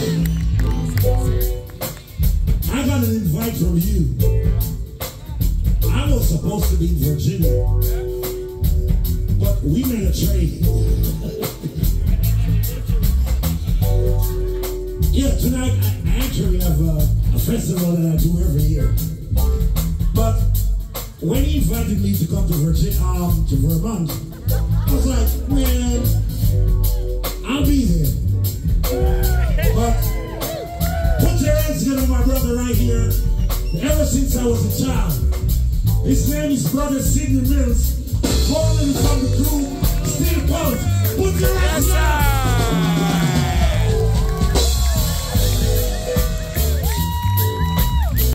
I got an invite from you. I was supposed to be in Virginia, but we made a trade. yeah, tonight I actually have a, a festival that I do every year. But when he invited me to come to Virginia, um, to Vermont, I was like, man, my brother, right here. Ever since I was a child, his name is Brother Sidney Mills, calling from the